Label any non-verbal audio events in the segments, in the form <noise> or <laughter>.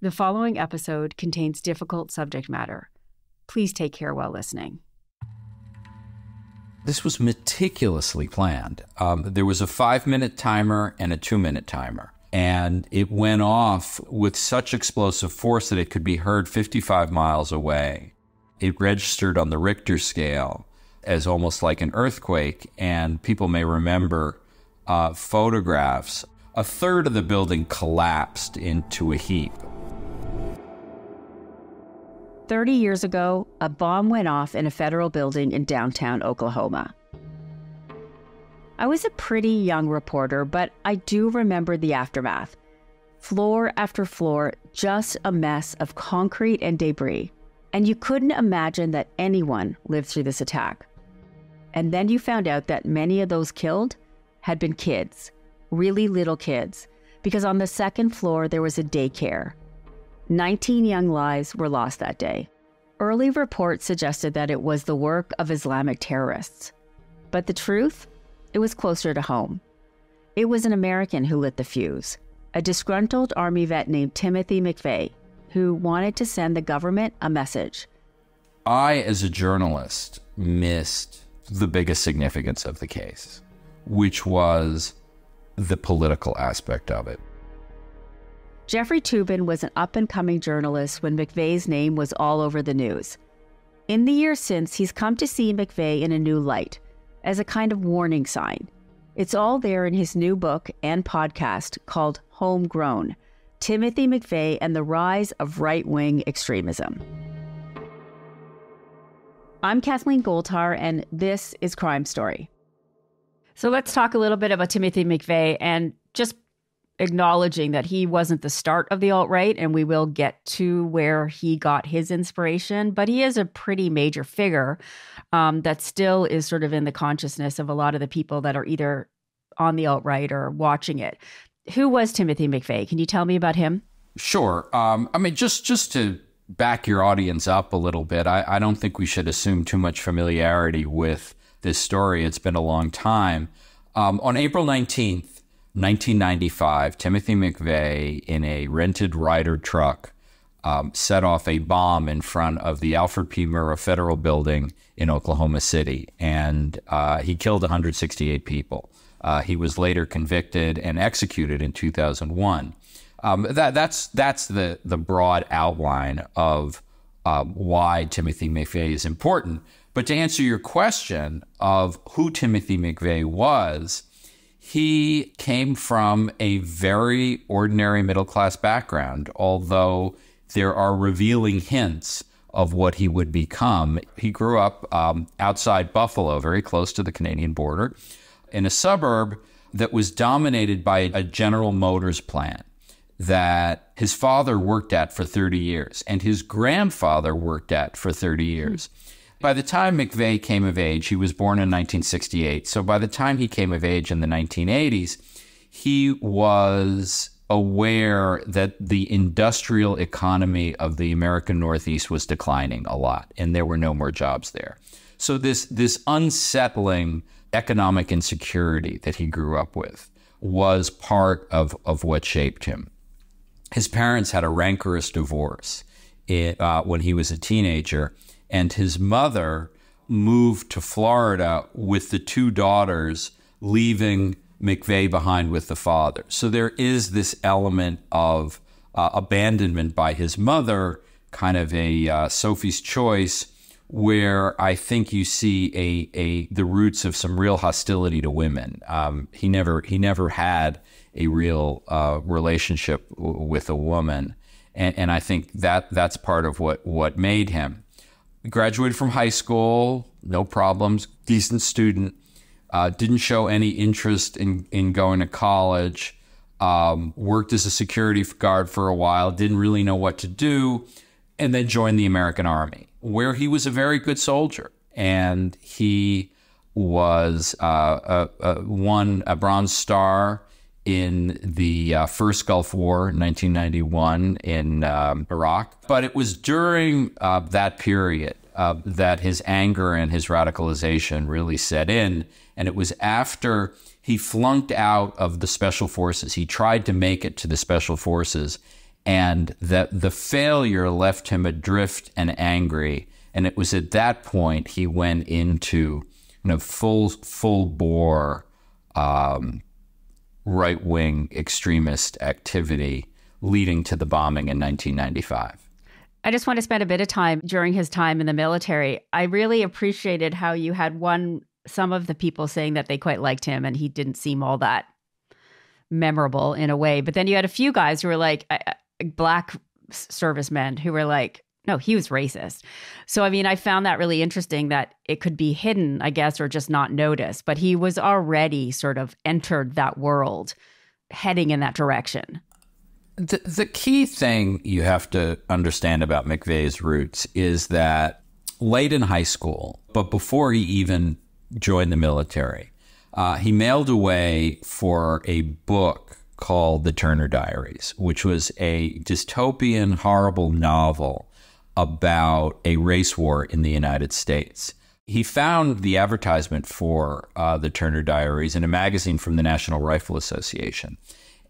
The following episode contains difficult subject matter. Please take care while listening. This was meticulously planned. Um, there was a five minute timer and a two minute timer. And it went off with such explosive force that it could be heard 55 miles away. It registered on the Richter scale as almost like an earthquake. And people may remember uh, photographs. A third of the building collapsed into a heap. 30 years ago, a bomb went off in a federal building in downtown Oklahoma. I was a pretty young reporter, but I do remember the aftermath. Floor after floor, just a mess of concrete and debris. And you couldn't imagine that anyone lived through this attack. And then you found out that many of those killed had been kids, really little kids, because on the second floor there was a daycare 19 young lives were lost that day. Early reports suggested that it was the work of Islamic terrorists. But the truth? It was closer to home. It was an American who lit the fuse, a disgruntled Army vet named Timothy McVeigh, who wanted to send the government a message. I, as a journalist, missed the biggest significance of the case, which was the political aspect of it. Jeffrey Toobin was an up and coming journalist when McVeigh's name was all over the news. In the years since, he's come to see McVeigh in a new light, as a kind of warning sign. It's all there in his new book and podcast called Homegrown Timothy McVeigh and the Rise of Right Wing Extremism. I'm Kathleen Goldhar, and this is Crime Story. So let's talk a little bit about Timothy McVeigh and just acknowledging that he wasn't the start of the alt right, and we will get to where he got his inspiration. But he is a pretty major figure um, that still is sort of in the consciousness of a lot of the people that are either on the alt right or watching it. Who was Timothy McVeigh? Can you tell me about him? Sure. Um, I mean, just just to back your audience up a little bit, I, I don't think we should assume too much familiarity with this story. It's been a long time. Um, on April 19th, 1995, Timothy McVeigh, in a rented Ryder truck, um, set off a bomb in front of the Alfred P. Murrah Federal Building in Oklahoma City, and uh, he killed 168 people. Uh, he was later convicted and executed in 2001. Um, that, that's that's the the broad outline of uh, why Timothy McVeigh is important. But to answer your question of who Timothy McVeigh was, he came from a very ordinary middle class background, although there are revealing hints of what he would become. He grew up um, outside Buffalo, very close to the Canadian border, in a suburb that was dominated by a General Motors plant that his father worked at for 30 years and his grandfather worked at for 30 years. Mm. By the time McVeigh came of age, he was born in 1968. So by the time he came of age in the 1980s, he was aware that the industrial economy of the American Northeast was declining a lot and there were no more jobs there. So this this unsettling economic insecurity that he grew up with was part of, of what shaped him. His parents had a rancorous divorce it, uh, when he was a teenager and his mother moved to Florida with the two daughters, leaving McVeigh behind with the father. So there is this element of uh, abandonment by his mother, kind of a uh, Sophie's choice, where I think you see a, a the roots of some real hostility to women. Um, he never he never had a real uh, relationship with a woman, and, and I think that that's part of what what made him graduated from high school, no problems, decent student. Uh, didn't show any interest in, in going to college. Um, worked as a security guard for a while, didn't really know what to do, and then joined the American Army, where he was a very good soldier. And he was uh, a, a, won a Bronze Star in the uh, first Gulf War, 1991, in um, Iraq. But it was during uh, that period uh, that his anger and his radicalization really set in. And it was after he flunked out of the special forces. He tried to make it to the special forces. and that the failure left him adrift and angry. And it was at that point he went into you know full full bore um, right wing extremist activity, leading to the bombing in 1995. I just want to spend a bit of time during his time in the military. I really appreciated how you had one some of the people saying that they quite liked him and he didn't seem all that memorable in a way. But then you had a few guys who were like uh, uh black servicemen who were like, no, he was racist. So, I mean, I found that really interesting that it could be hidden, I guess, or just not noticed. But he was already sort of entered that world heading in that direction. The, the key thing you have to understand about McVeigh's roots is that late in high school, but before he even joined the military, uh, he mailed away for a book called The Turner Diaries, which was a dystopian, horrible novel about a race war in the United States. He found the advertisement for uh, the Turner Diaries in a magazine from the National Rifle Association.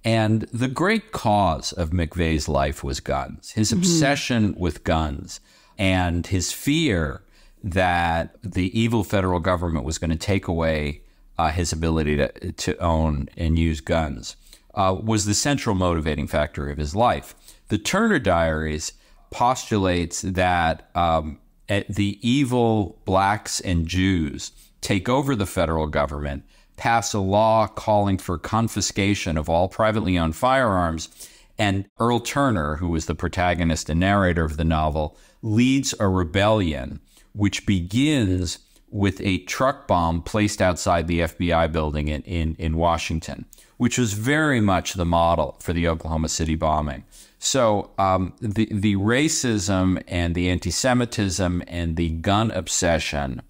And the great cause of McVeigh's life was guns, his mm-hmm. obsession with guns, and his fear that the evil federal government was going to take away uh, his ability to, to own and use guns uh, was the central motivating factor of his life. The Turner Diaries postulates that um, the evil blacks and Jews take over the federal government pass a law calling for confiscation of all privately owned firearms. And Earl Turner, who was the protagonist and narrator of the novel, leads a rebellion which begins with a truck bomb placed outside the FBI building in, in, in Washington, which was very much the model for the Oklahoma City bombing. So um, the, the racism and the anti Semitism and the gun obsession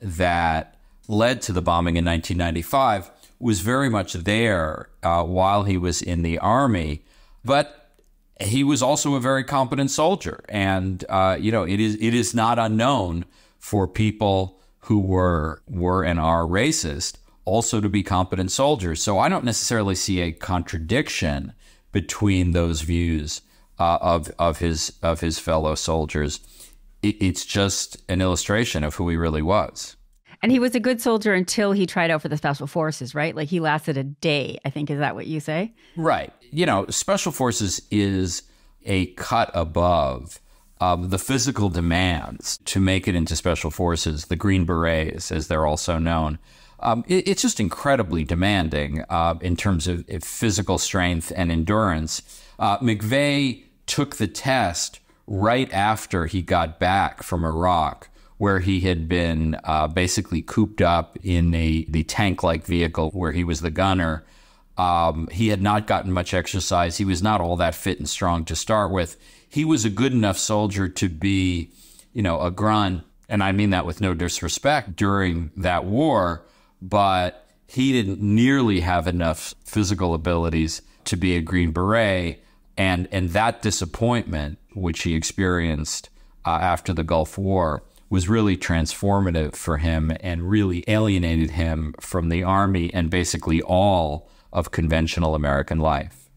that led to the bombing in 1995 was very much there uh, while he was in the army, but he was also a very competent soldier. And uh, you know, it is it is not unknown for people who were were and are racist also to be competent soldiers. So I don't necessarily see a contradiction between those views uh, of of his of his fellow soldiers. It, it's just an illustration of who he really was. And he was a good soldier until he tried out for the special forces, right? Like he lasted a day, I think. Is that what you say? Right. You know, special forces is a cut above um, the physical demands to make it into special forces, the Green Berets, as they're also known. Um, it, it's just incredibly demanding uh, in terms of physical strength and endurance. Uh, McVeigh took the test right after he got back from Iraq where he had been uh, basically cooped up in a the tank-like vehicle where he was the gunner. Um, he had not gotten much exercise. He was not all that fit and strong to start with. He was a good enough soldier to be, you know, a grunt, and I mean that with no disrespect during that war, but he didn't nearly have enough physical abilities to be a Green Beret, and and that disappointment which he experienced uh, after the Gulf War was really transformative for him and really alienated him from the army and basically all of conventional American life.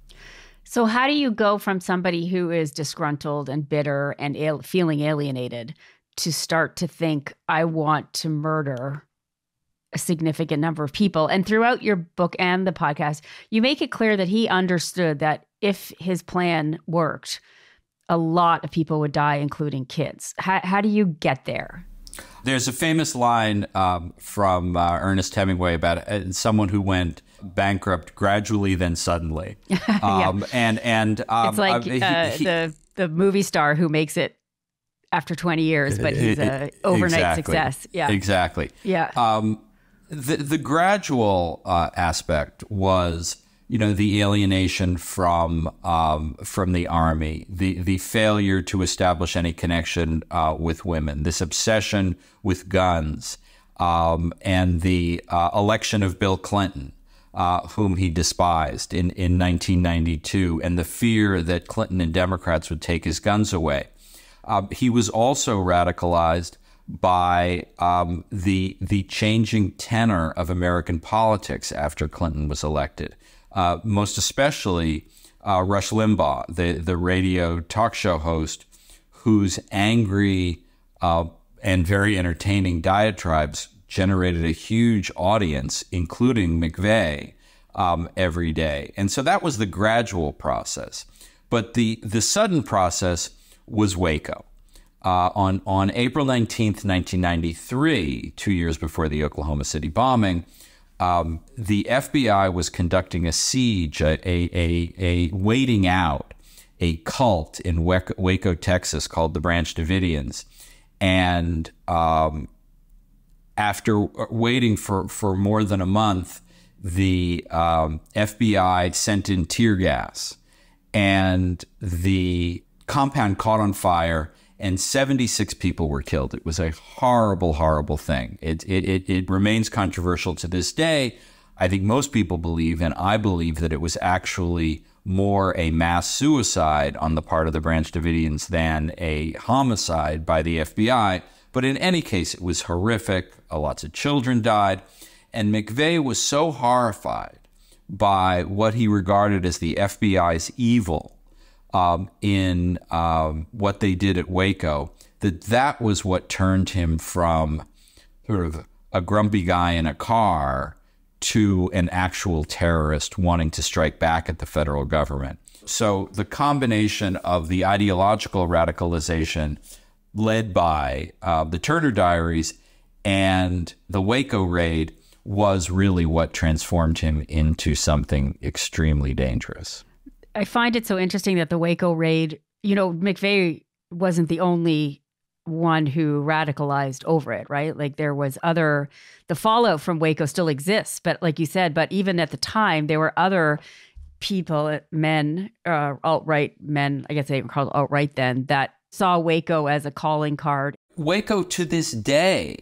So, how do you go from somebody who is disgruntled and bitter and al- feeling alienated to start to think, I want to murder a significant number of people? And throughout your book and the podcast, you make it clear that he understood that if his plan worked, a lot of people would die, including kids. How, how do you get there? There's a famous line um, from uh, Ernest Hemingway about uh, someone who went bankrupt gradually, then suddenly. <laughs> Um, yeah. And and um, it's like uh, he, uh, he, the the movie star who makes it after 20 years, but he's a overnight exactly, success. Yeah, exactly. Yeah. Um, the the gradual uh, aspect was you know the alienation from um, from the army, the the failure to establish any connection uh, with women, this obsession with guns, um, and the uh, election of Bill Clinton, uh, whom he despised in in 1992, and the fear that Clinton and Democrats would take his guns away. Um, he was also radicalized by um, the the changing tenor of American politics after Clinton was elected uh, most especially uh, Rush Limbaugh, the, the radio talk show host, whose angry uh, and very entertaining diatribes generated a huge audience, including McVeigh, um, every day. And so that was the gradual process. But the, the sudden process was Waco. Uh, on, on April 19th, 1993, two years before the Oklahoma City bombing, um, the FBI was conducting a siege, a, a, a, a waiting out a cult in Waco, Texas called the Branch Davidians. And um, after waiting for, for more than a month, the um, FBI sent in tear gas, and the compound caught on fire, and 76 people were killed. It was a horrible, horrible thing. It, it, it, it remains controversial to this day. I think most people believe, and I believe, that it was actually more a mass suicide on the part of the Branch Davidians than a homicide by the FBI. But in any case, it was horrific. Uh, lots of children died. And McVeigh was so horrified by what he regarded as the FBI's evil um, in um, what they did at Waco that that was what turned him from sort of a grumpy guy in a car to an actual terrorist wanting to strike back at the federal government. So the combination of the ideological radicalization led by uh, the Turner Diaries and the Waco raid was really what transformed him into something extremely dangerous. I find it so interesting that the Waco raid, you know, McVeigh wasn't the only one who radicalized over it, right? Like there was other, the fallout from Waco still exists, but like you said, but even at the time, there were other people, men, uh, alt right men, I guess they were called alt right then, that saw Waco as a calling card. Waco to this day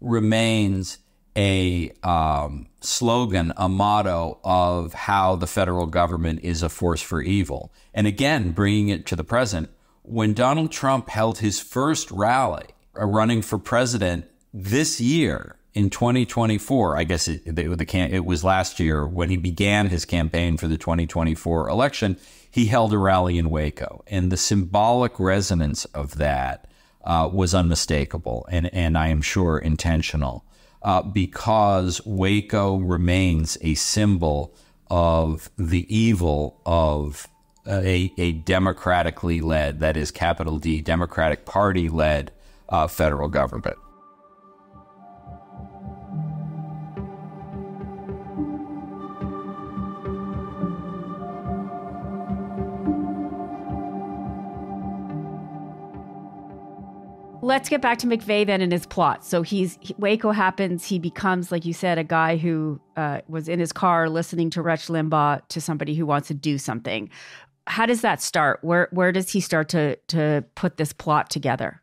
remains a um, slogan, a motto of how the federal government is a force for evil. And again, bringing it to the present, when Donald Trump held his first rally uh, running for president this year in 2024, I guess it, it was last year when he began his campaign for the 2024 election, he held a rally in Waco. And the symbolic resonance of that uh, was unmistakable and, and I am sure intentional uh, because Waco remains a symbol of the evil of a, a democratically led, that is capital D, Democratic Party led uh, federal government. Let's get back to McVeigh then and his plot. So he's he, Waco happens. He becomes, like you said, a guy who uh, was in his car listening to Rush Limbaugh to somebody who wants to do something how does that start? Where where does he start to to put this plot together?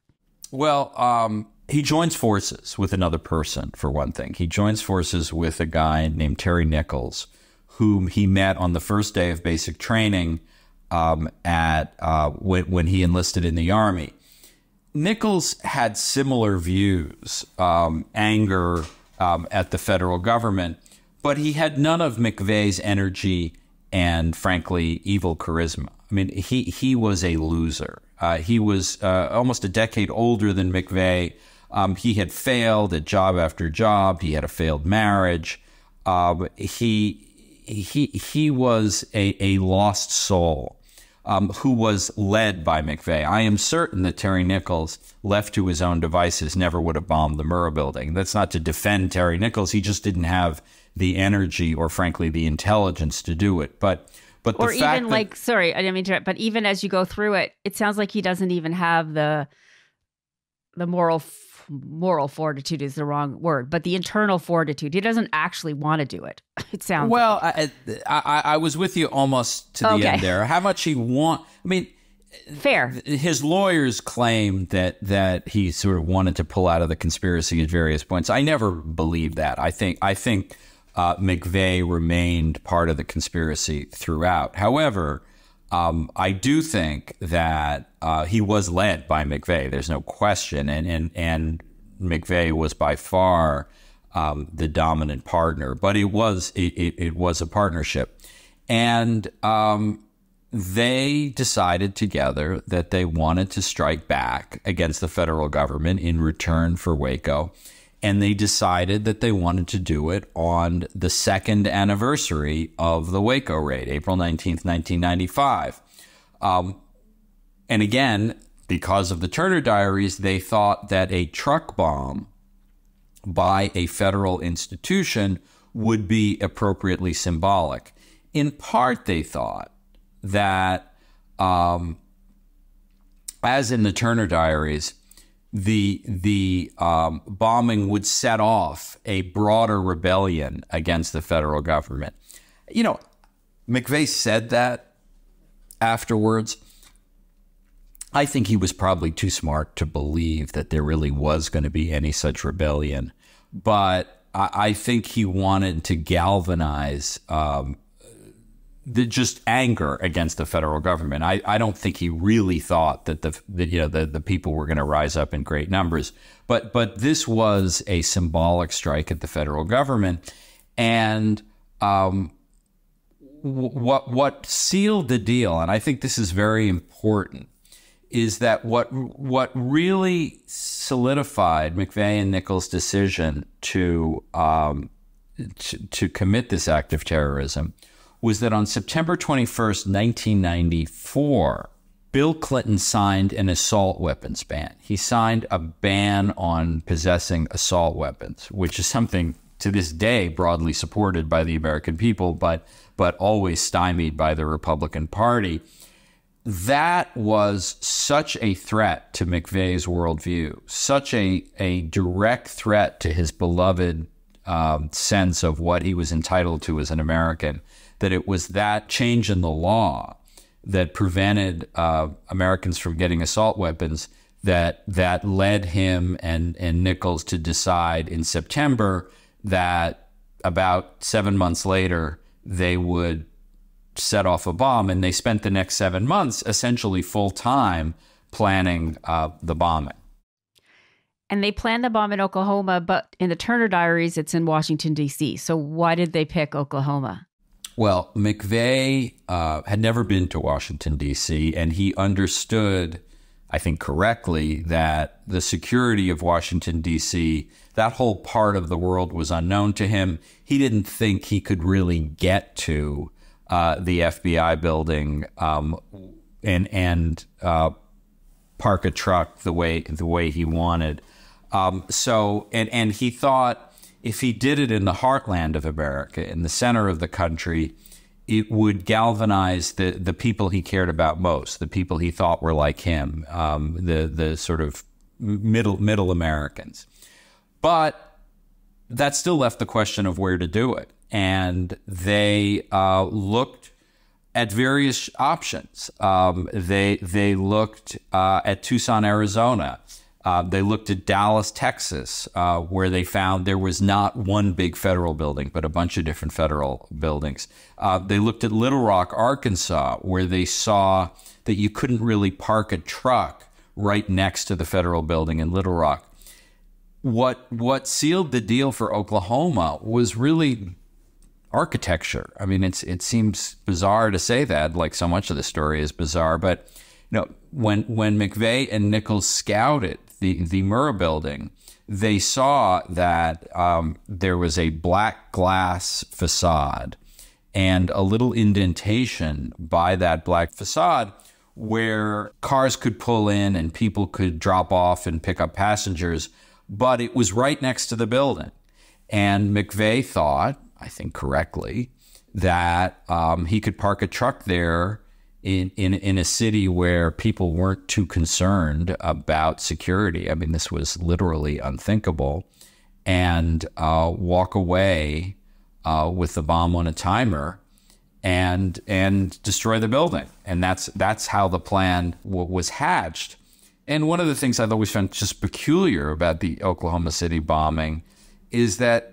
Well, um, he joins forces with another person for one thing. He joins forces with a guy named Terry Nichols, whom he met on the first day of basic training um, at uh, when, when he enlisted in the army. Nichols had similar views, um, anger um, at the federal government, but he had none of McVeigh's energy and frankly evil charisma. I mean, he he was a loser. Uh, he was uh, almost a decade older than McVeigh. Um, he had failed at job after job. He had a failed marriage. Uh, he he he was a, a lost soul um, who was led by McVeigh. I am certain that Terry Nichols, left to his own devices, never would have bombed the Murrah building. That's not to defend Terry Nichols. He just didn't have the energy or frankly the intelligence to do it. But but or even that, like sorry, I didn't mean to. But even as you go through it, it sounds like he doesn't even have the the moral moral fortitude is the wrong word, but the internal fortitude. He doesn't actually want to do it. <laughs> It sounds well. Like. I, I, I was with you almost to the okay. end there. How much he want? I mean, fair. His lawyers claim that that he sort of wanted to pull out of the conspiracy at various points. I never believed that. I think I think uh, McVeigh remained part of the conspiracy throughout. However, um, I do think that uh, he was led by McVeigh. There's no question, and and and McVeigh was by far um, the dominant partner. But it was it, it, it was a partnership, and um, they decided together that they wanted to strike back against the federal government in return for Waco. And they decided that they wanted to do it on the second anniversary of the Waco raid, April 19th, 1995. Um, and again, because of the Turner Diaries, they thought that a truck bomb by a federal institution would be appropriately symbolic. In part, they thought that, um, as in the Turner Diaries, the the um, bombing would set off a broader rebellion against the federal government. You know, McVeigh said that afterwards. I think he was probably too smart to believe that there really was going to be any such rebellion, but I, think he wanted to galvanize um, the just anger against the federal government. I, I don't think he really thought that the that, you know the, the people were going to rise up in great numbers. But but this was a symbolic strike at the federal government, and um, what what sealed the deal, and I think this is very important, is that what what really solidified McVeigh and Nichols' decision to um, to, to commit this act of terrorism was that on September 21st, 1994, Bill Clinton signed an assault weapons ban. He signed a ban on possessing assault weapons, which is something to this day broadly supported by the American people, but but always stymied by the Republican Party. That was such a threat to McVeigh's worldview, such a, a direct threat to his beloved um, sense of what he was entitled to as an American that it was that change in the law that prevented uh, Americans from getting assault weapons that that led him and and Nichols to decide in September that about seven months later they would set off a bomb, and they spent the next seven months essentially full time planning uh, the bombing. And they planned the bomb in Oklahoma, but in the Turner Diaries, it's in Washington D.C. So why did they pick Oklahoma? Well, McVeigh uh, had never been to Washington, D.C., and he understood, I think correctly, that the security of Washington, D.C., that whole part of the world was unknown to him. He didn't think he could really get to uh, the FBI building um, and, and uh, park a truck the way, the way he wanted. Um, so, and, and he thought, if he did it in the heartland of America, in the center of the country, it would galvanize the, the people he cared about most, the people he thought were like him, um, the the sort of middle middle Americans. But that still left the question of where to do it, and they uh, looked at various options. Um, they they looked uh, at Tucson, Arizona. Uh, they looked at Dallas, Texas, uh, where they found there was not one big federal building, but a bunch of different federal buildings. Uh, they looked at Little Rock, Arkansas, where they saw that you couldn't really park a truck right next to the federal building in Little Rock. What what sealed the deal for Oklahoma was really architecture. I mean, it's it seems bizarre to say that, like so much of the story is bizarre, but you know, when when McVeigh and Nichols scouted the the Murrah building, they saw that um, there was a black glass facade and a little indentation by that black facade where cars could pull in and people could drop off and pick up passengers, but it was right next to the building. And McVeigh thought, I think correctly, that um, he could park a truck there in, in, in a city where people weren't too concerned about security. I mean, this was literally unthinkable. And uh, walk away uh, with the bomb on a timer and and destroy the building. And that's that's how the plan was hatched. And one of the things I've always found just peculiar about the Oklahoma City bombing is that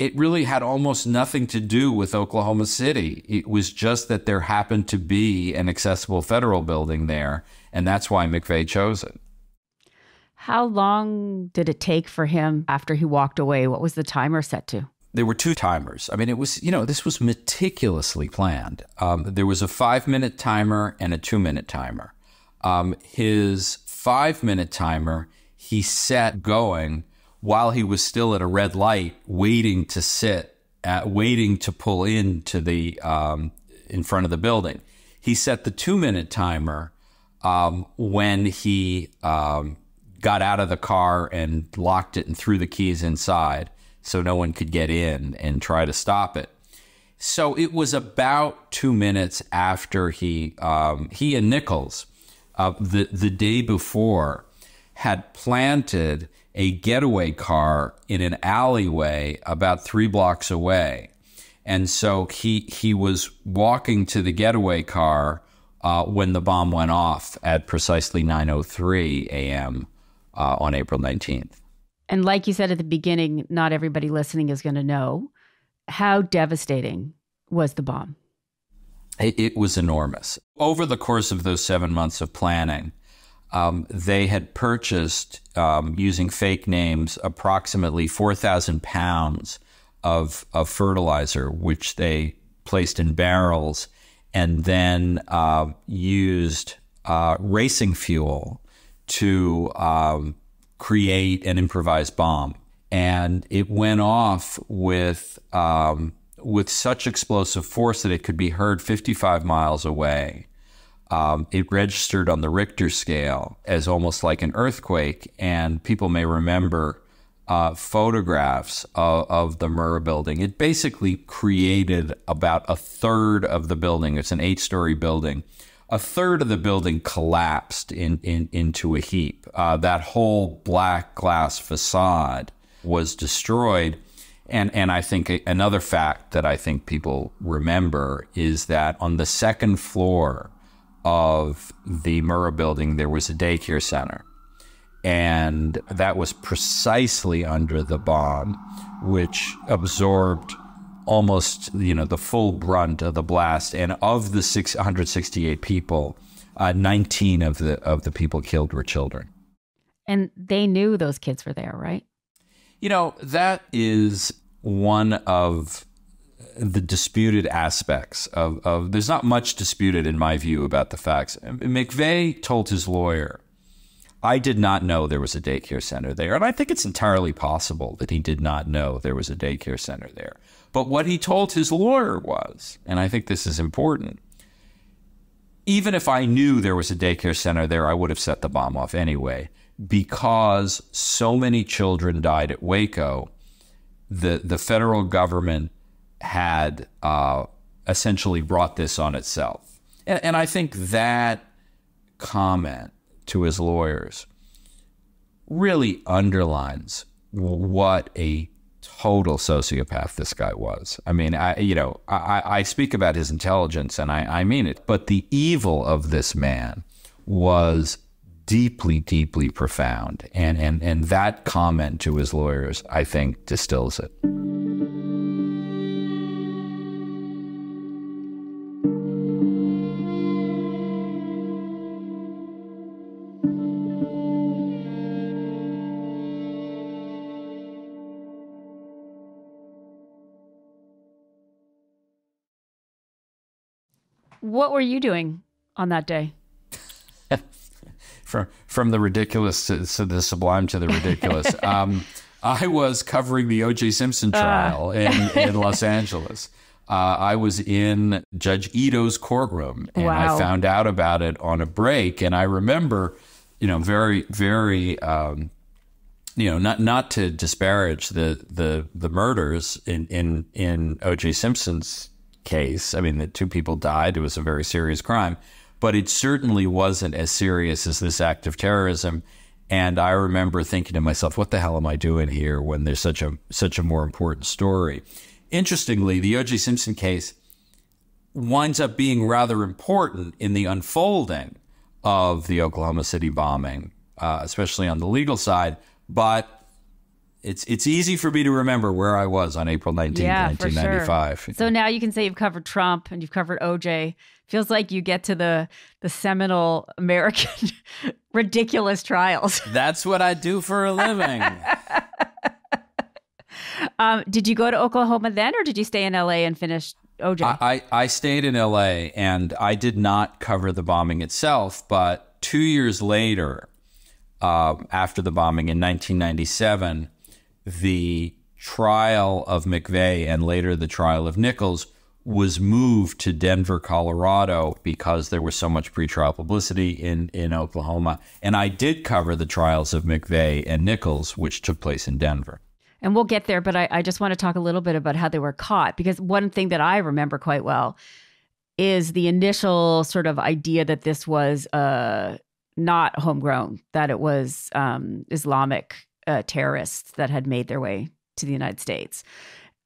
it really had almost nothing to do with Oklahoma City. It was just that there happened to be an accessible federal building there, and that's why McVeigh chose it. How long did it take for him after he walked away? What was the timer set to? there were two timers. I mean, it was, you know, this was meticulously planned. Um, there was a five minute timer and a two minute timer. Um, his five minute timer, he set going while he was still at a red light, waiting to sit, at, waiting to pull in to the um, in front of the building. He set the two minute timer um, when he um, got out of the car and locked it and threw the keys inside so no one could get in and try to stop it. So it was about two minutes after he um, he and Nichols uh, the the day before had planted a getaway car in an alleyway about three blocks away, and so he he was walking to the getaway car uh, when the bomb went off at precisely 9:03 a.m. Uh, on April 19th. And like you said at the beginning, not everybody listening is going to know how devastating was the bomb. It, was enormous. Over the course of those seven months of planning, um, they had purchased, um, using fake names, approximately 4,000 pounds of, of fertilizer, which they placed in barrels and then uh, used uh, racing fuel to um, create an improvised bomb. And it went off with um, with such explosive force that it could be heard 55 miles away. Um, it registered on the Richter scale as almost like an earthquake, and people may remember uh, photographs of, of, the Murrah building. It basically created about a third of the building. It's an eight-story building a third of the building collapsed in, in into a heap. Uh, that whole black glass facade was destroyed. And, and I think another fact that I think people remember is that on the second floor of the Murrah building, there was a daycare center. And that was precisely under the bomb, which absorbed almost you know the full brunt of the blast, and of the 668 people, uh, 19 of the of the people killed were children. And they knew those kids were there, right? You know that is one of the disputed aspects of, of there's not much disputed in my view about the facts. McVeigh told his lawyer I did not know there was a daycare center there. And I think it's entirely possible that he did not know there was a daycare center there. But what he told his lawyer was, and I think this is important, even if I knew there was a daycare center there, I would have set the bomb off anyway. Because so many children died at Waco, the, the federal government had uh, essentially brought this on itself. And, and I think that comment to his lawyers really underlines what a total sociopath this guy was. I mean, I you know, I, I speak about his intelligence and I, I mean it, but the evil of this man was deeply, deeply profound. And and and that comment to his lawyers, I think, distills it. What were you doing on that day? from from the ridiculous to, to, the sublime to the ridiculous. <laughs> um, I was covering the O.J. Simpson ah. trial uh. in, in Los <laughs> Angeles. Uh, I was in Judge Ito's courtroom, and wow. I found out about it on a break. And I remember, you know, very, very, um, you know, not not to disparage the the the murders in in in O.J. Simpson's case. I mean, the two people died. It was a very serious crime, but it certainly wasn't as serious as this act of terrorism. And I remember thinking to myself, "What the hell am I doing here?" When there's such a such a more important story. Interestingly, the O.J. Simpson case winds up being rather important in the unfolding of the Oklahoma City bombing, uh, especially on the legal side. But it's it's easy for me to remember where I was on April 19, yeah, 1995. Sure. So now you can say you've covered Trump and you've covered OJ. Feels like you get to the the seminal American <laughs> ridiculous trials. <laughs> That's what I do for a living. <laughs> Um, did you go to Oklahoma then, or did you stay in LA and finish OJ? I, I stayed in LA and I did not cover the bombing itself, but two years later, um, after the bombing in 1997, the trial of McVeigh and later the trial of Nichols was moved to Denver, Colorado, because there was so much pretrial publicity in, in Oklahoma. And I did cover the trials of McVeigh and Nichols, which took place in Denver. And we'll get there, but I, I just want to talk a little bit about how they were caught, because one thing that I remember quite well is the initial sort of idea that this was uh, not homegrown, that it was um, Islamic uh, terrorists that had made their way to the United States.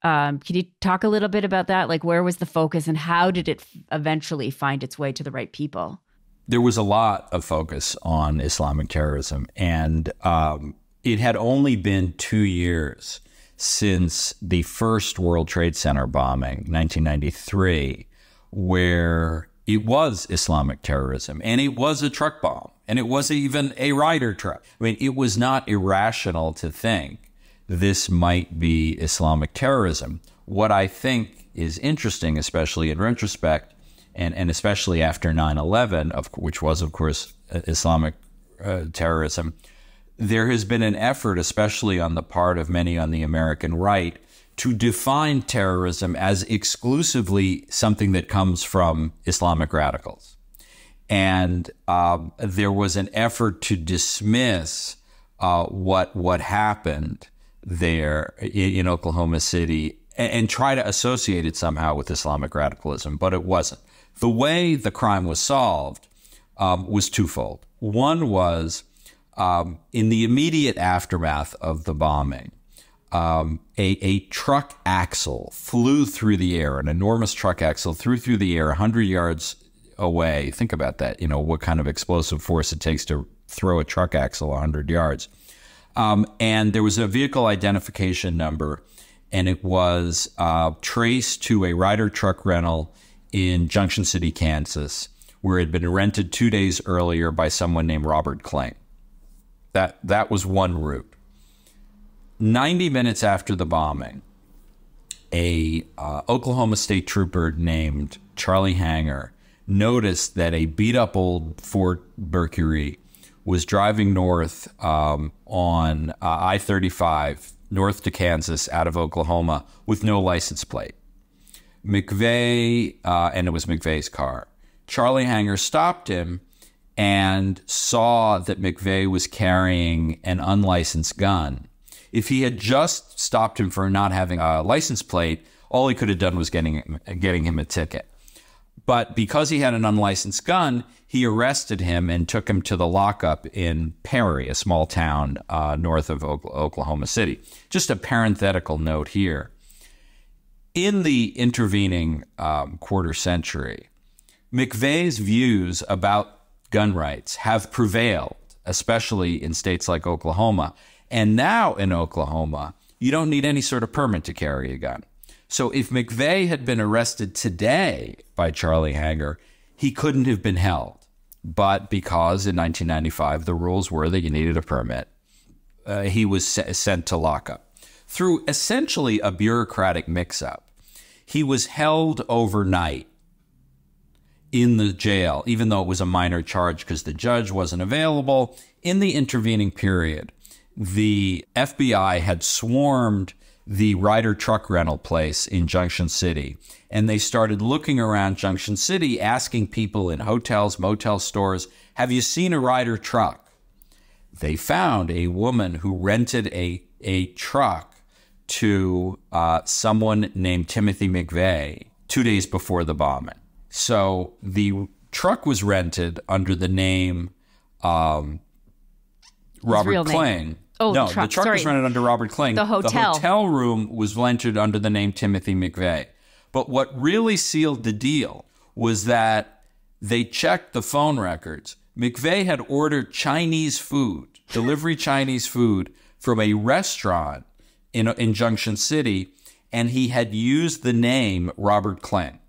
Um, can you talk a little bit about that? Like, where was the focus and how did it f- eventually find its way to the right people? There was a lot of focus on Islamic terrorism, and um, it had only been two years since the first World Trade Center bombing, 1993, where it was Islamic terrorism and it was a truck bomb and it was even a Ryder truck. I mean, it was not irrational to think this might be Islamic terrorism. What I think is interesting, especially in retrospect, and, and especially after 9 11, which was, of course, Islamic uh, terrorism, there has been an effort, especially on the part of many on the American right, to define terrorism as exclusively something that comes from Islamic radicals. And um, there was an effort to dismiss uh, what what happened there in, in Oklahoma City and, and, try to associate it somehow with Islamic radicalism, but it wasn't. The way the crime was solved um, was twofold. One was um, in the immediate aftermath of the bombing, um, a, a truck axle flew through the air, an enormous truck axle flew through the air 100 yards away. Think about that. You know, what kind of explosive force it takes to throw a truck axle 100 yards. Um, and there was a vehicle identification number, and it was uh, traced to a Ryder truck rental in Junction City, Kansas, where it had been rented two days earlier by someone named Robert Kling. That, that was one route. 90 minutes after the bombing, a uh, Oklahoma State trooper named Charlie Hanger noticed that a beat up old Ford Mercury was driving north um, on uh, I 35 north to Kansas out of Oklahoma with no license plate. McVeigh, uh, and it was McVeigh's car. Charlie Hanger stopped him and saw that McVeigh was carrying an unlicensed gun. If he had just stopped him for not having a license plate, all he could have done was getting getting him a ticket. But because he had an unlicensed gun, he arrested him and took him to the lockup in Perry, a small town uh, north of Oklahoma City. Just a parenthetical note here. In the intervening um, quarter century, McVeigh's views about gun rights have prevailed, especially in states like Oklahoma. And now in Oklahoma, you don't need any sort of permit to carry a gun. So if McVeigh had been arrested today by Charlie Hanger, he couldn't have been held. But because in 1995 the rules were that you needed a permit, uh, he was sent to lockup. Through essentially a bureaucratic mix up, he was held overnight in the jail, even though it was a minor charge because the judge wasn't available. In the intervening period, the FBI had swarmed the Ryder truck rental place in Junction City. And they started looking around Junction City, asking people in hotels, motel stores, Have you seen a Ryder truck? They found a woman who rented a, a truck to uh, someone named Timothy McVeigh two days before the bombing. So the truck was rented under the name um, Robert Kling. Oh, no, the truck, the truck was rented under Robert Kling. The hotel. The hotel room was rented under the name Timothy McVeigh. But what really sealed the deal was that they checked the phone records. McVeigh had ordered Chinese food, <laughs> delivery Chinese food from a restaurant in, in Junction City, and he had used the name Robert Kling.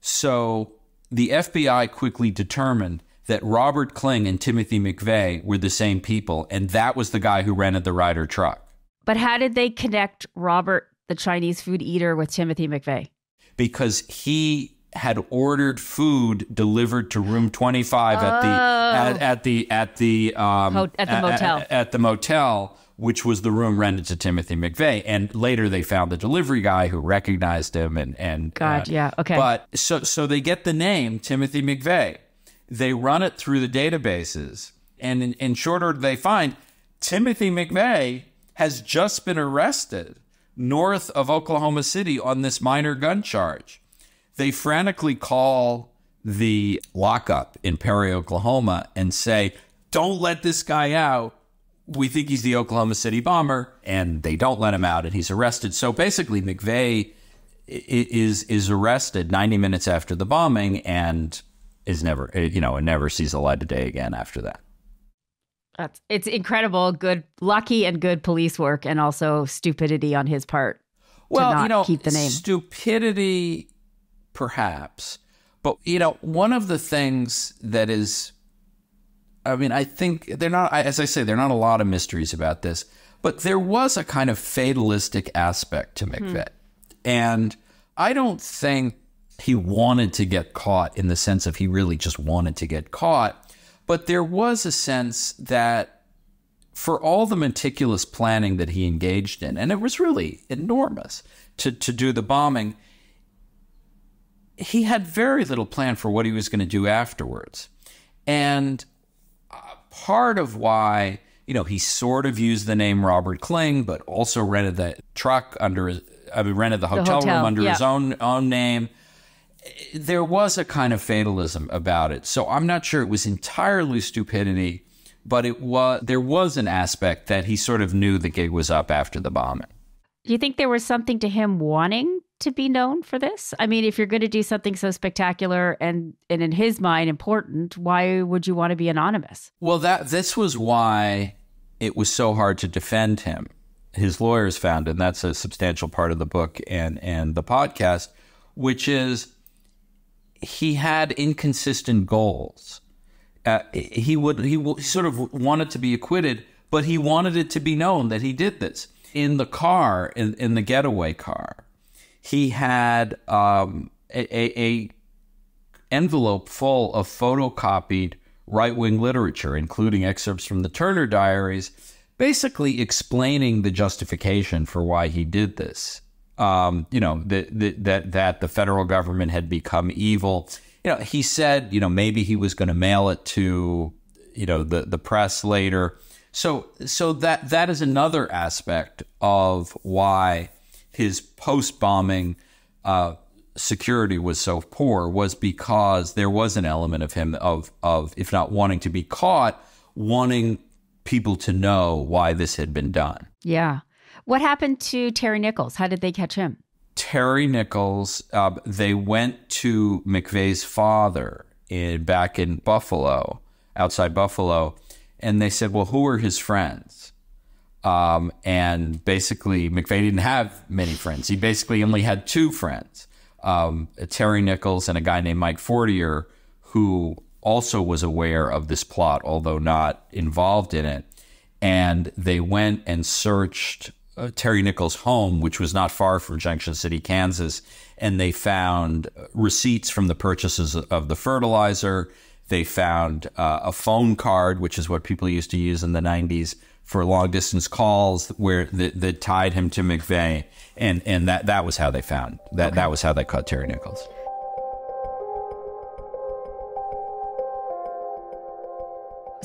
So the FBI quickly determined that Robert Kling and Timothy McVeigh were the same people, and that was the guy who rented the Ryder truck. But how did they connect Robert, the Chinese food eater, with Timothy McVeigh? Because he had ordered food delivered to room 25 at the at, at the at the um, Ho- at the motel. at, at the motel which was the room rented to Timothy McVeigh and later they found the delivery guy who recognized him and and God, yeah, okay. but so so they get the name Timothy McVeigh they run it through the databases and in, in short order they find Timothy McVeigh has just been arrested north of Oklahoma City on this minor gun charge they frantically call the lockup in Perry, Oklahoma, and say, Don't let this guy out. We think he's the Oklahoma City bomber. And they don't let him out, and he's arrested. So basically, McVeigh is is arrested 90 minutes after the bombing and is never, you know, and never sees the light of day again after that. That's it's incredible, good, lucky, and good police work, and also stupidity on his part. Well, you know, keep the name. Stupidity perhaps. But, you know, one of the things that is, I mean, I think they're not, as I say, there are not a lot of mysteries about this, but there was a kind of fatalistic aspect to McVeigh. Hmm. And I don't think he wanted to get caught in the sense of he really just wanted to get caught. But there was a sense that for all the meticulous planning that he engaged in, and it was really enormous to, to do the bombing, he had very little plan for what he was going to do afterwards. And uh, part of why, you know, he sort of used the name Robert Kling, but also rented the truck under his, I mean, rented the hotel, the hotel room under yeah. his own own name. There was a kind of fatalism about it. So I'm not sure it was entirely stupidity, but it was there was an aspect that he sort of knew the gig was up after the bombing. Do you think there was something to him wanting to be known for this? I mean, if you're going to do something so spectacular and and in his mind important, why would you want to be anonymous? Well, that this was why it was so hard to defend him. His lawyers found, and that's a substantial part of the book and and the podcast, which is he had inconsistent goals. Uh, he would he, he sort of wanted to be acquitted, but he wanted it to be known that he did this in the car in, in the getaway car he had um, a, a, envelope full of photocopied right wing literature, including excerpts from the Turner Diaries, basically explaining the justification for why he did this. Um, you know that that that the federal government had become evil. You know, he said, you know, maybe he was going to mail it to, you know, the the press later. So so that that is another aspect of why his post bombing uh, security was so poor was because there was an element of him of of if not wanting to be caught, wanting people to know why this had been done. Yeah. What happened to Terry Nichols? How did they catch him? Terry Nichols, uh, they went to McVeigh's father in back in Buffalo, outside Buffalo, and they said, "Well, who are his friends?" Um, and basically, McVeigh didn't have many friends. He basically only had two friends um, Terry Nichols and a guy named Mike Fortier, who also was aware of this plot, although not involved in it. And they went and searched uh, Terry Nichols' home, which was not far from Junction City, Kansas, and they found receipts from the purchases of the fertilizer. They found uh, a phone card, which is what people used to use in the 90s for long distance calls where that, that tied him to McVeigh, and and that that was how they found that okay. that was how they caught Terry Nichols.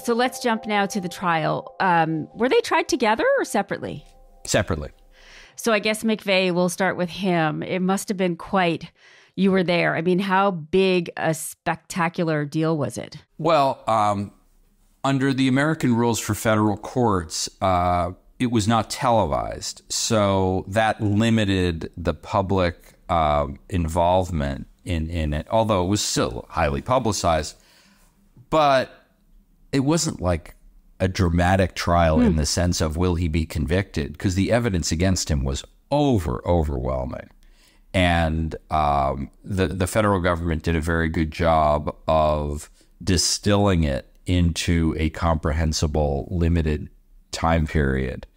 So let's jump now to the trial. Um, were they tried together or separately? Separately. So I guess McVeigh. We'll start with him. It must have been quite. You were there. I mean, how big a spectacular deal was it? Well, um, under the American rules for federal courts, uh, it was not televised. So that limited the public uh, involvement in, in it, although it was still highly publicized. But it wasn't like a dramatic trial mm. in hmm. the sense of will he be convicted? Because the evidence against him was over overwhelming. And um, the, the federal government did a very good job of distilling it into a comprehensible, limited time period.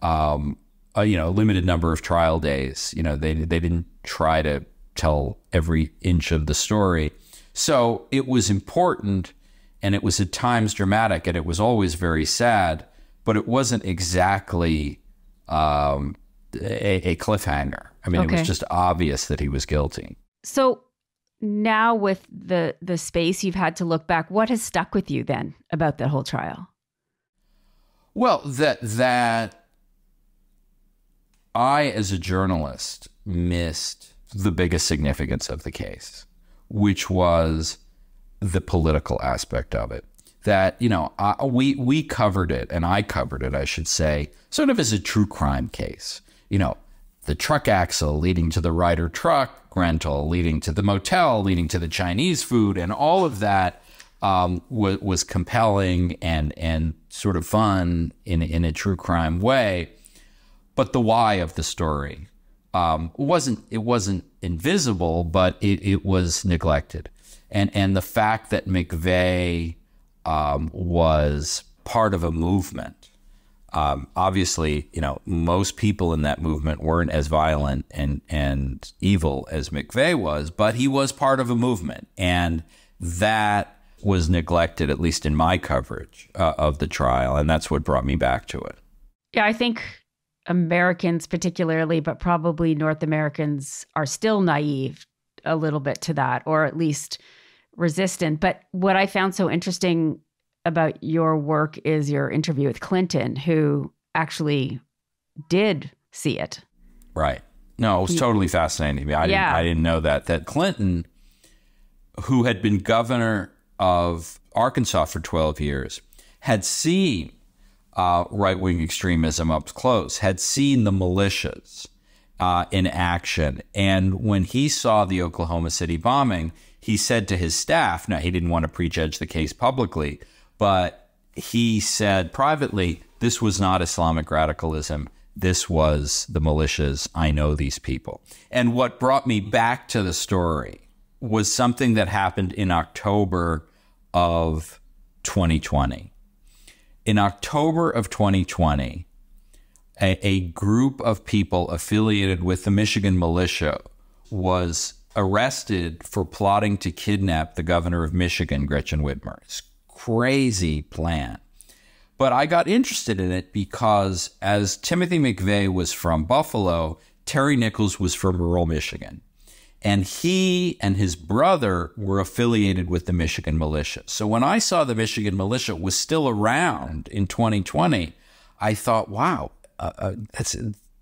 Um, a, you know, limited number of trial days. You know, they they didn't try to tell every inch of the story. So it was important and it was at times dramatic and it was always very sad, but it wasn't exactly um, a, a, cliffhanger. I mean, okay. it was just obvious that he was guilty. So now with the the space you've had to look back, what has stuck with you then about that whole trial? Well, that that I as a journalist missed the biggest significance of the case, which was the political aspect of it. That you know, I, we we covered it, and I covered it, I should say, sort of as a true crime case. You know, the truck axle leading to the Ryder truck rental, leading to the motel, leading to the Chinese food, and all of that um, was, was compelling and and sort of fun in in a true crime way. But the why of the story um, wasn't it wasn't invisible, but it, it was neglected, and and the fact that McVeigh um, was part of a movement. Um, obviously, you know most people in that movement weren't as violent and and evil as McVeigh was, but he was part of a movement, and that was neglected, at least in my coverage uh, of the trial, and that's what brought me back to it. Yeah, I think Americans, particularly, but probably North Americans, are still naive a little bit to that, or at least resistant. But what I found so interesting about your work is your interview with Clinton, who actually did see it. Right. No, it was totally fascinating to me. I, yeah. didn't, I didn't know that. That Clinton, who had been governor of Arkansas for 12 years, had seen uh, right wing extremism up close, had seen the militias uh, in action. And when he saw the Oklahoma City bombing, he said to his staff, now he didn't want to prejudge the case publicly, but he said privately, this was not Islamic radicalism. This was the militias. I know these people. And what brought me back to the story was something that happened in October of 2020 in October of 2020, a, a, group of people affiliated with the Michigan militia was arrested for plotting to kidnap the governor of Michigan, Gretchen Whitmer. It's crazy plan. But I got interested in it because as Timothy McVeigh was from Buffalo, Terry Nichols was from rural Michigan. And he and his brother were affiliated with the Michigan militia. So when I saw the Michigan militia was still around in 2020, I thought, wow, uh, uh,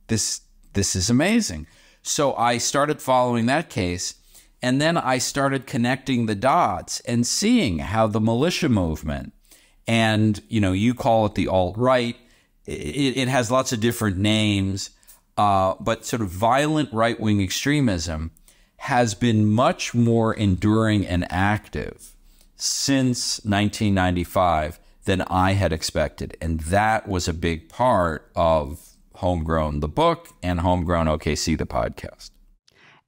this, this is amazing. So I started following that case. And then I started connecting the dots and seeing how the militia movement, and you know, you call it the alt right, it, it, has lots of different names, uh, but sort of violent right wing extremism has been much more enduring and active since 1995 than I had expected. And that was a big part of Homegrown, the book, and Homegrown OKC, the podcast.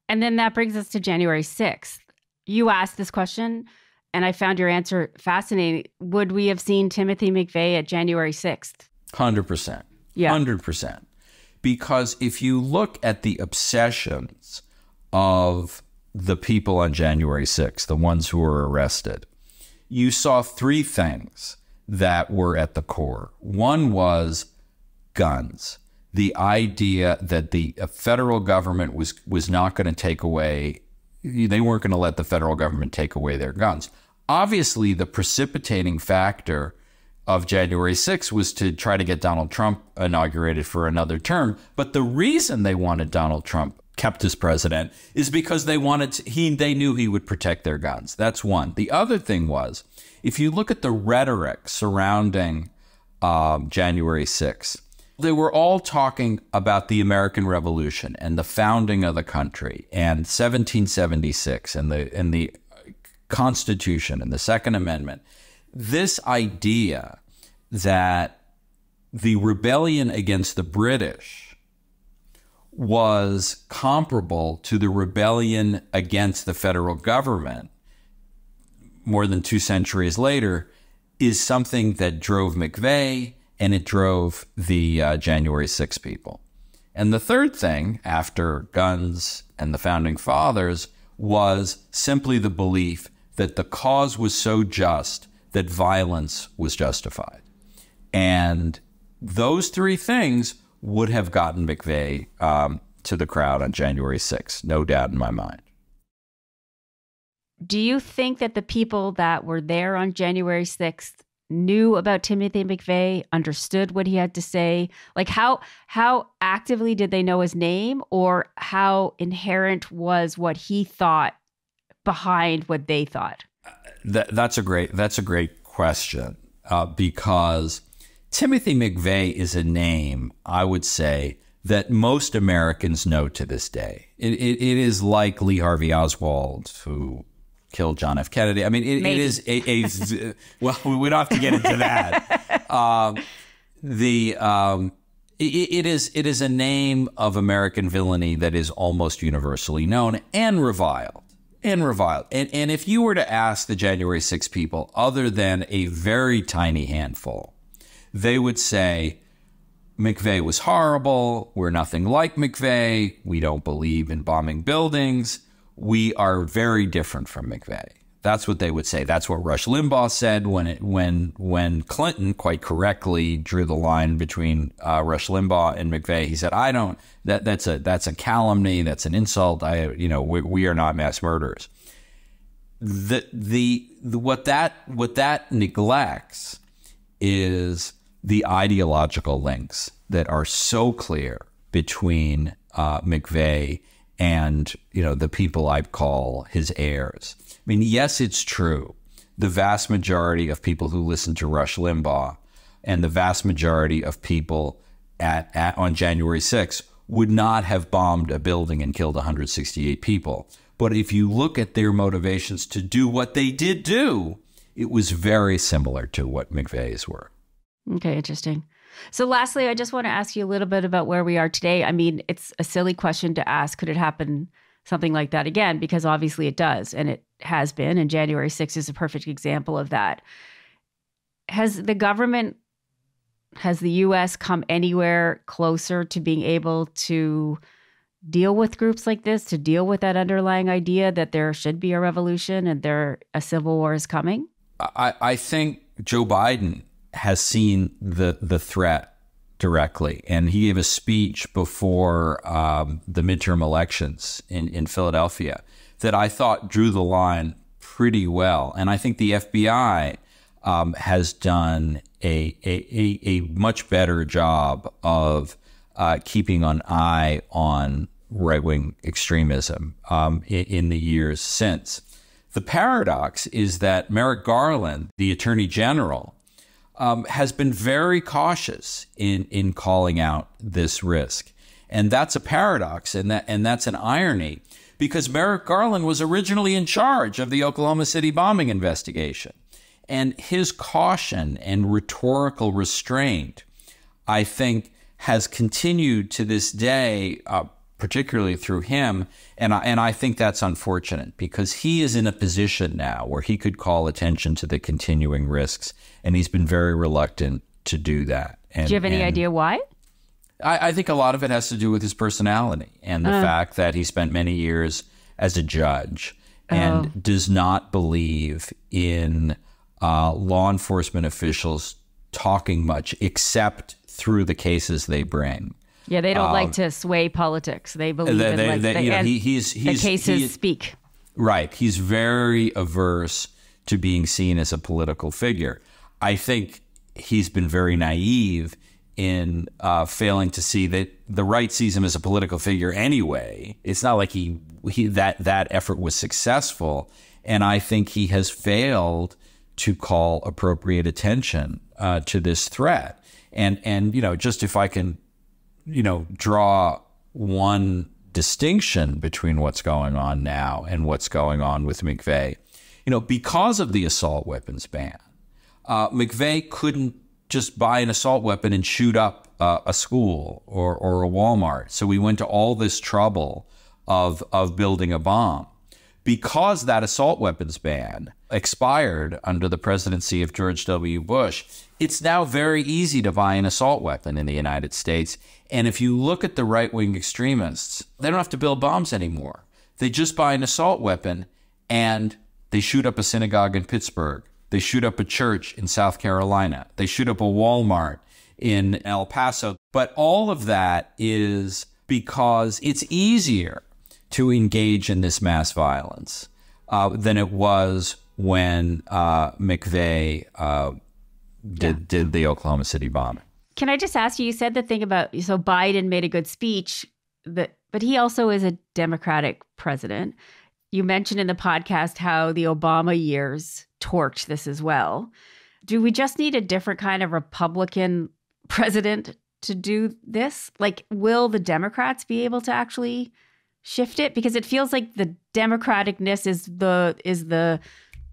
And then that brings us to January 6th. You asked this question, and I found your answer fascinating. Would we have seen Timothy McVeigh at January 6th? 100%. Yeah. 100%. Because if you look at the obsessions of the people on January 6th, the ones who were arrested, you saw three things that were at the core. One was guns. The idea that the federal government was was not going to take away they weren't going to let the federal government take away their guns. Obviously, the precipitating factor of January 6th was to try to get Donald Trump inaugurated for another term. But the reason they wanted Donald Trump kept as president is because they wanted to, he they knew he would protect their guns. That's one. The other thing was if you look at the rhetoric surrounding um, January 6th, they were all talking about the American Revolution and the founding of the country and 1776 and the and the Constitution and the Second Amendment. This idea that the rebellion against the British was comparable to the rebellion against the federal government more than two centuries later is something that drove McVeigh and it drove the uh, January 6 people. And the third thing, after guns and the founding fathers, was simply the belief that the cause was so just that violence was justified. And those three things would have gotten McVeigh um, to the crowd on January 6th, no doubt in my mind. Do you think that the people that were there on January 6th knew about Timothy McVeigh, understood what he had to say? Like how how actively did they know his name or how inherent was what he thought behind what they thought? That, that's a great that's a great question uh, because Timothy McVeigh is a name I would say that most Americans know to this day. It, it, it is like Lee Harvey Oswald, who killed John F. Kennedy. I mean, it, it is a, a, <laughs> well, we don't have to get into that. <laughs> Um, the um, it, it is it is a name of American villainy that is almost universally known and reviled and reviled. And and if you were to ask the January 6 people, other than a very tiny handful, they would say McVeigh was horrible. We're nothing like McVeigh. We don't believe in bombing buildings. We are very different from McVeigh. That's what they would say. That's what Rush Limbaugh said when it when when Clinton quite correctly drew the line between uh, Rush Limbaugh and McVeigh. He said, "I don't. That that's a that's a calumny. That's an insult. I you know we, we are not mass murderers." The, the the what that what that neglects is the ideological links that are so clear between uh, McVeigh and you know the people I call his heirs. I mean, yes, it's true. The vast majority of people who listen to Rush Limbaugh and the vast majority of people at, at on January 6th would not have bombed a building and killed 168 people. But if you look at their motivations to do what they did do, it was very similar to what McVeigh's were. Okay, interesting. So, lastly, I just want to ask you a little bit about where we are today. I mean, it's a silly question to ask. Could it happen something like that again? Because obviously it does, and it has been. And January 6th is a perfect example of that. Has the government, has the US come anywhere closer to being able to deal with groups like this, to deal with that underlying idea that there should be a revolution and there a civil war is coming? I, I think Joe Biden has seen the the threat directly, and he gave a speech before um, the midterm elections in in Philadelphia that I thought drew the line pretty well, and I think the FBI um, has done a, a, a much better job of uh, keeping an eye on right wing extremism um, in, in, the years since. The paradox is that Merrick Garland, the Attorney General, um, has been very cautious in in calling out this risk, and that's a paradox, and that and that's an irony because Merrick Garland was originally in charge of the Oklahoma City bombing investigation, and his caution and rhetorical restraint, I think, has continued to this day. Uh, particularly through him. And I, and I think that's unfortunate because he is in a position now where he could call attention to the continuing risks, and he's been very reluctant to do that. And, do you have any idea why? I, I, think a lot of it has to do with his personality and the uh. fact that he spent many years as a judge and oh. does not believe in uh, law enforcement officials talking much except through the cases they bring. Yeah, they don't um, like to sway politics. They believe they, in they, like, they, you know, he, he's, he's, the cases he, speak. Right. He's very averse to being seen as a political figure. I think he's been very naive in uh, failing to see that the right sees him as a political figure anyway. It's not like he, he that that effort was successful, and I think he has failed to call appropriate attention uh, to this threat. And and you know, just if I can you know, draw one distinction between what's going on now and what's going on with McVeigh. You know, because of the assault weapons ban, uh, McVeigh couldn't just buy an assault weapon and shoot up uh, a school or, or a Walmart. So we went to all this trouble of, of building a bomb. Because that assault weapons ban expired under the presidency of George W. Bush, it's now very easy to buy an assault weapon in the United States. And if you look at the right wing extremists, they don't have to build bombs anymore. They just buy an assault weapon and they shoot up a synagogue in Pittsburgh. They shoot up a church in South Carolina. They shoot up a Walmart in El Paso. But all of that is because it's easier to engage in this mass violence uh, than it was when uh, McVeigh uh, did, yeah. did the Oklahoma City bombing. Can I just ask you? You said the thing about so Biden made a good speech, that, but he also is a Democratic president. You mentioned in the podcast how the Obama years torched this as well. Do we just need a different kind of Republican <laughs> president to do this? Like, will the Democrats be able to actually shift it? Because it feels like the democraticness is the is the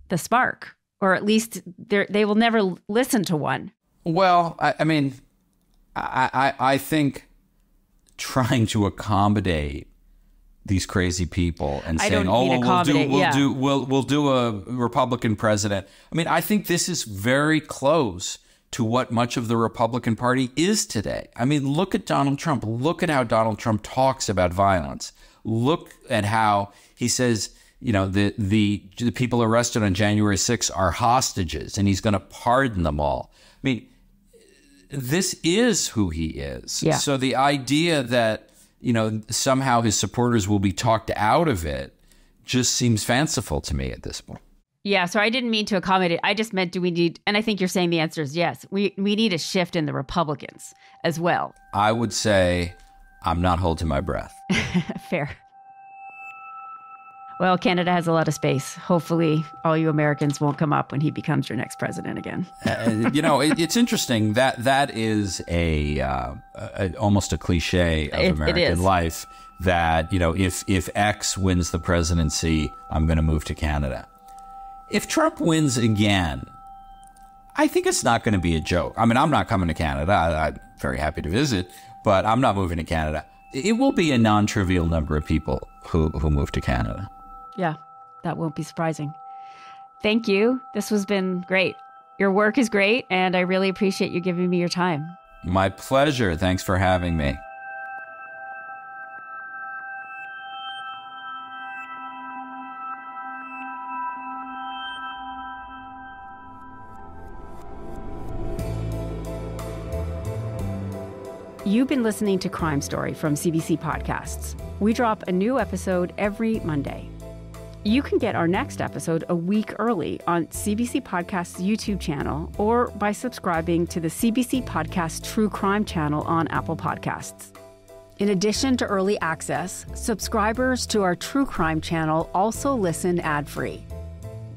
the spark, or at least they will never listen to one. Well, I, I mean, I, I I think trying to accommodate these crazy people and saying, "Oh, well, we'll do we'll yeah. do we'll we'll do a Republican president." I mean, I think this is very close to what much of the Republican Party is today. I mean, look at Donald Trump. Look at how Donald Trump talks about violence. Look at how he says, you know, the the, the people arrested on January 6th are hostages and he's going to pardon them all. I mean, this is who he is. Yeah. So the idea that, you know, somehow his supporters will be talked out of it just seems fanciful to me at this point. Yeah, so I didn't mean to accommodate. I just meant do we need and I think you're saying the answer is yes. We we need a shift in the Republicans as well. I would say I'm not holding my breath. <laughs> Fair. Well, Canada has a lot of space. Hopefully, all you Americans won't come up when he becomes your next president again. uh, you know, it, it's interesting that that is a, uh, a almost a cliche of it, American life. That you know, if if X wins the presidency, I'm going to move to Canada if Trump wins again, I think it's not going to be a joke. I mean, I'm not coming to Canada. I, am very happy to visit, but I'm not moving to Canada. It will be a non trivial number of people who, who move to Canada. Yeah, that won't be surprising. Thank you. This has been great. Your work is great, and I really appreciate you giving me your time. My pleasure. Thanks for having me. You've been listening to Crime Story from CBC Podcasts. We drop a new episode every Monday. You can get our next episode a week early on CBC Podcast's YouTube channel or by subscribing to the CBC Podcast True Crime channel on Apple Podcasts. In addition to early access, subscribers to our True Crime channel also listen ad free.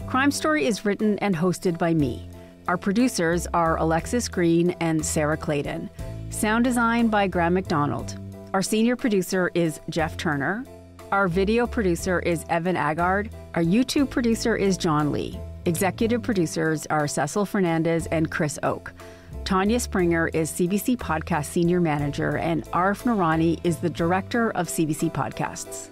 Crime Story is written and hosted by me. Our producers are Alexis Green and Sarah Clayton. Sound design by Graham McDonald. Our senior producer is Jeff Turner. Our video producer is Evan Agard. Our YouTube producer is John Lee. Executive producers are Cecil Fernandez and Chris Oke. Tanya Springer is CBC Podcast Senior Manager, and Arif Noorani is the Director of CBC Podcasts.